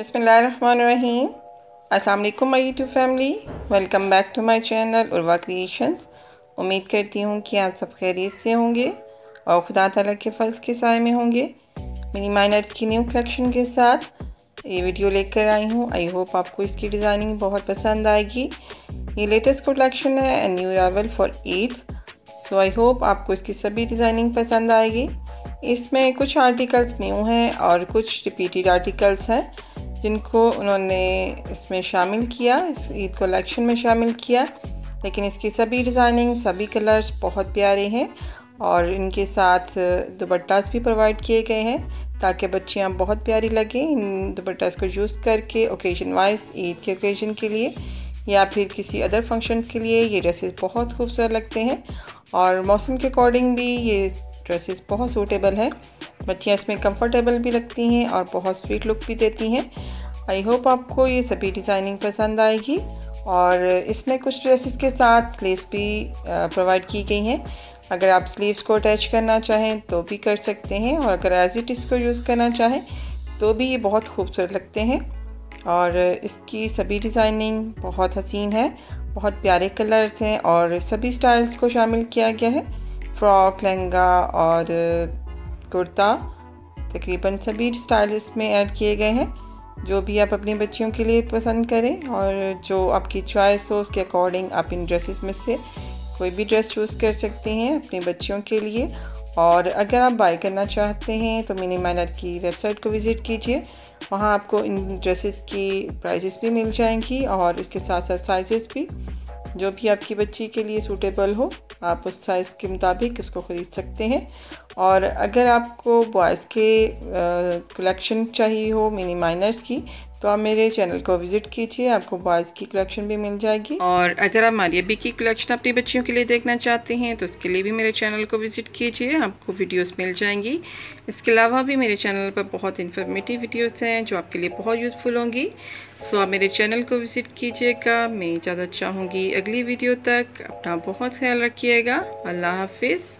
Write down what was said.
अस्सलाम वालेकुम my YouTube family. Welcome back to my channel Urwa creations. उम्मीद करती हूँ कि आप सब खैरियत से होंगे और खुदा तला के फल के साय में होंगे। मिनी माइनर्स की न्यू कलेक्शन के साथ ये वीडियो लेकर आई हूँ। आई होप आपको इसकी डिज़ाइनिंग बहुत पसंद आएगी। ये लेटेस्ट कलेक्शन है new arrival for Eid so I hope आपको इसकी सभी डिज़ाइनिंग पसंद आएगी। इसमें कुछ आर्टिकल्स न्यू हैं और कुछ रिपीटेड आर्टिकल्स हैं। जिनको उन्होंने इसमें शामिल किया, इस ईद कलेक्शन में शामिल किया। लेकिन इसकी सभी डिज़ाइनिंग, सभी कलर्स बहुत प्यारे हैं और इनके साथ दुपट्टास भी प्रोवाइड किए गए हैं ताकि बच्चियाँ बहुत प्यारी लगें इन दुपट्टास को यूज़ करके ओकेजन वाइज, ईद के ओकेजन के लिए या फिर किसी अदर फ़ंक्शन के लिए। ये ड्रेसेस बहुत खूबसूरत लगते हैं और मौसम के अकॉर्डिंग भी ये ड्रेसेस बहुत सूटेबल हैं। बच्चियाँ इसमें कंफर्टेबल भी लगती हैं और बहुत स्वीट लुक भी देती हैं। आई होप आपको ये सभी डिज़ाइनिंग पसंद आएगी और इसमें कुछ ड्रेसेस के साथ स्लीव्स भी प्रोवाइड की गई हैं। अगर आप स्लीव्स को अटैच करना चाहें तो भी कर सकते हैं और अगर एज इट इसको यूज़ करना चाहें तो भी ये बहुत खूबसूरत लगते हैं। और इसकी सभी डिज़ाइनिंग बहुत हसीन है, बहुत प्यारे कलर्स हैं और सभी स्टाइल्स को शामिल किया गया है। फ्रॉक लहंगा और कुर्ता, तकरीबन सभी स्टाइल इसमें ऐड किए गए हैं। जो भी आप अपनी बच्चियों के लिए पसंद करें और जो आपकी चॉइस हो, उसके अकॉर्डिंग आप इन ड्रेसेस में से कोई भी ड्रेस चूज़ कर सकते हैं अपनी बच्चियों के लिए। और अगर आप बाय करना चाहते हैं तो मिनी माइनर की वेबसाइट को विज़िट कीजिए। वहाँ आपको इन ड्रेसेस की प्राइजेस भी मिल जाएँगी और इसके साथ साथ साइजेस भी। जो भी आपकी बच्ची के लिए सूटेबल हो, आप उस साइज़ के मुताबिक उसको ख़रीद सकते हैं। और अगर आपको बॉयज़ के कलेक्शन चाहिए हो मिनी माइनर्स की तो आप मेरे चैनल को विज़िट कीजिए, आपको बॉयज़ की कलेक्शन भी मिल जाएगी। और अगर आप मारिया बी की कलेक्शन अपनी बच्चियों के लिए देखना चाहते हैं तो उसके लिए भी मेरे चैनल को विज़िट कीजिए, आपको वीडियोस मिल जाएँगी। इसके अलावा भी मेरे चैनल पर बहुत इन्फॉर्मेटिव वीडियोस हैं, जो आपके लिए बहुत यूज़फुल होंगी। सो आप मेरे चैनल को विज़िट कीजिएगा। मैं ज़्यादा चाहूँगी अगली वीडियो तक अपना बहुत ख्याल रखिएगा। अल्लाह हाफिज़।